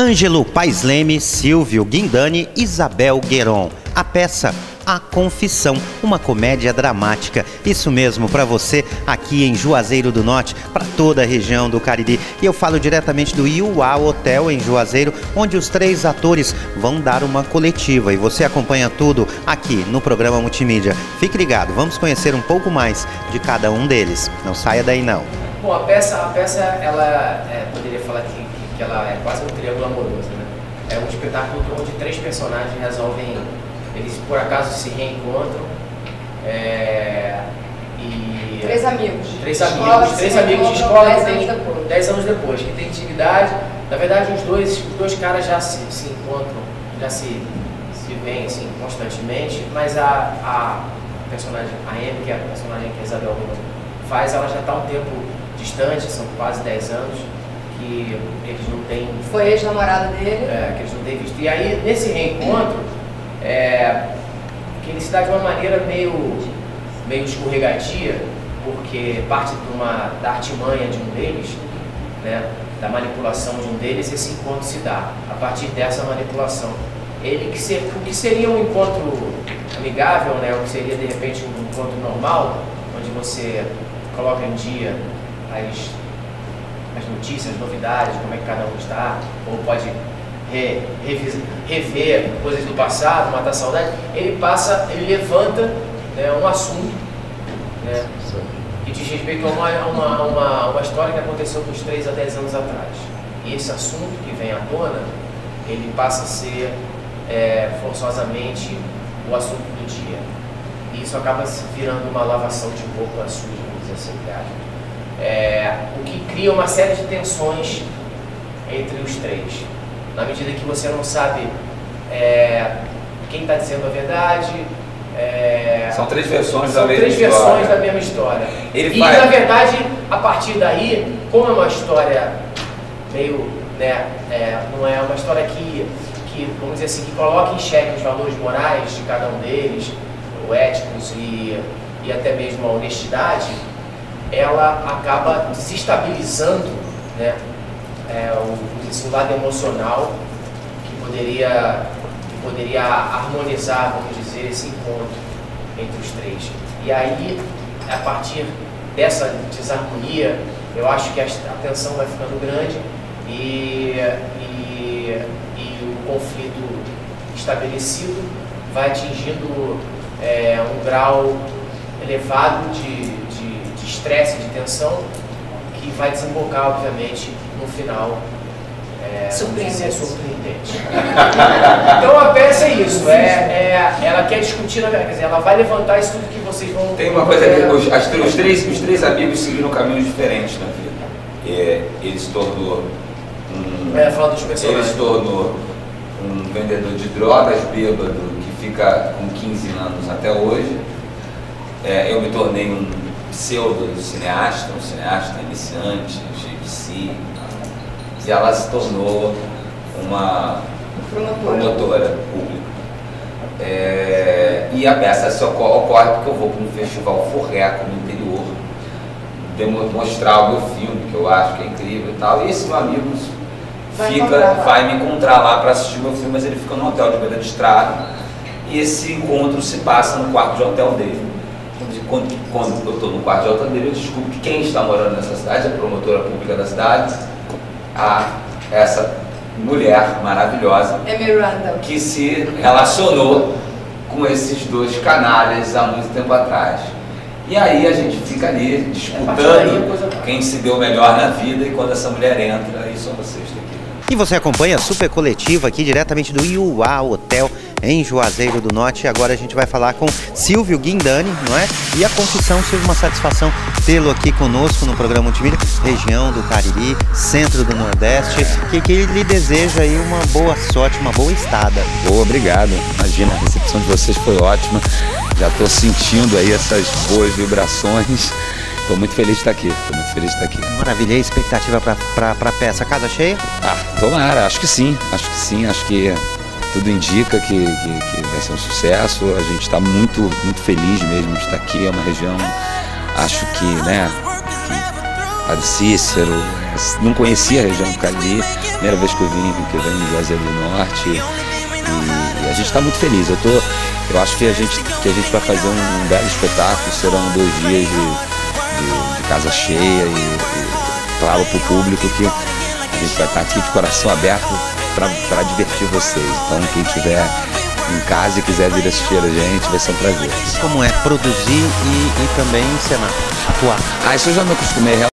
Ângelo Paes Leme, Silvio Guindani, Isabel Gueron. A peça A Confissão, uma comédia dramática. Isso mesmo, para você aqui em Juazeiro do Norte, para toda a região do Cariri. E eu falo diretamente do Iuá Hotel em Juazeiro, onde os três atores vão dar uma coletiva. E você acompanha tudo aqui no programa Multimídia. Fique ligado, vamos conhecer um pouco mais de cada um deles. Não saia daí não. Bom, a peça, a peça ela é, poderia falar que, que ela é quase um triângulo amoroso, né? É um espetáculo onde três personagens resolvem, eles por acaso se reencontram é, e Três amigos. três amigos, três amigos de escola dez anos depois. 10 anos depois, que tem intimidade. Na verdade, os dois, os dois caras já se, se encontram, já se, se veem assim, constantemente, mas a, a personagem, a Amy, que é a personagem que a Isabel faz, ela já está um tempo distante, são quase 10 anos, que eles não têm Foi ex-namorada dele. é, que eles não têm visto. E aí, nesse reencontro, é, que ele se dá de uma maneira meio, meio escorregadia, porque parte de uma, da artimanha de um deles, né, da manipulação de um deles, esse encontro se dá. A partir dessa manipulação. Ele que ser, o que seria um encontro amigável, né, o que seria de repente um encontro normal, onde você coloca em dia as as notícias, as novidades, como é que cada um está, ou pode re- revis- rever coisas do passado, matar saudade, ele passa, ele levanta né, um assunto né, que diz respeito a uma, uma, uma, uma história que aconteceu uns 3 a 10 anos atrás. E esse assunto que vem à tona, ele passa a ser é, forçosamente o assunto do dia. E isso acaba se virando uma lavação de roupa suja, vamos dizer assim, aspas. É, o que cria uma série de tensões entre os três. Na medida que você não sabe é, quem está dizendo a verdade. é, São três versões são da mesma três história. versões da mesma história. Ele e faz- na verdade, a partir daí, como é uma história meio, né, é, não é uma história que, que, vamos dizer assim, que coloca em xeque os valores morais de cada um deles, ou éticos e, e até mesmo a honestidade, ela acaba desestabilizando né, é, o, o lado emocional que poderia, que poderia harmonizar, vamos dizer, esse encontro entre os três. E aí, a partir dessa desarmonia, eu acho que a a tensão vai ficando grande e, e, e o conflito estabelecido vai atingindo é, um grau elevado de de- estresse, de, tensão, que vai desembocar, obviamente, no final é, Surpreendente. surpreendente. então a peça é isso, é, é- ela quer discutir, na- quer dizer, ela vai levantar isso tudo que vocês vão. Tem uma coisa que os, as três- os, três, os três amigos seguiram caminhos diferentes na vida. É, ele se tornou um, É, falando dos ele personagens. se tornou um vendedor de drogas bêbado que fica com 15 anos até hoje. É, eu me tornei um pseudo cineasta, um cineasta iniciante, GPC, e ela se tornou uma Promotora. pública. É, e a peça só ocorre, porque eu vou para um festival forreco no interior mostrar o meu filme, que eu acho que é incrível e tal. E esse meu amigo Vai fica, encontrar vai me encontrar lá para assistir meu filme, mas ele fica no hotel de beira de estrada. E esse encontro se passa no quarto de hotel dele. Quando, quando eu estou no quarto de hotel dele, eu descubro que quem está morando nessa cidade, a promotora pública da cidade, a, essa mulher maravilhosa, É que se relacionou com esses dois canalhas há muito tempo atrás. E aí a gente fica ali a disputando quem se deu melhor na vida e quando essa mulher entra, aí só vocês. têm E você acompanha a super coletiva aqui diretamente do Iuá Hotel em Juazeiro do Norte. Agora a gente vai falar com Silvio Guindani, não é? E a confissão, Silvio, uma satisfação tê-lo aqui conosco no programa Multimídia, região do Cariri, centro do Nordeste, que, que lhe deseja aí uma boa sorte, uma boa estada. Boa, obrigado. Imagina, a recepção de vocês foi ótima. Já estou sentindo aí essas boas vibrações. Estou muito feliz de estar aqui. Estou muito feliz de estar aqui. Maravilha, e a expectativa para a peça Casa Cheia? Ah, tomara, acho que sim. Acho que sim. Acho que tudo indica que, que, que vai ser um sucesso. A gente está muito, muito feliz mesmo de estar aqui. É uma região, acho que, né, Padre Cícero, não conhecia a região do Cali, primeira vez que eu vim, que eu venho em Juazeiro do Norte. E, e a gente está muito feliz. Eu, tô, eu acho que a, gente, que a gente vai fazer um, um belo espetáculo, serão dois dias de, de, de casa cheia e, e claro para o público que a gente vai estar aqui de coração aberto para divertir vocês. Então quem tiver em casa e quiser vir assistir a gente, vai ser um prazer. Como é produzir e, e também encenar, atuar? Ah, isso eu já me acostumei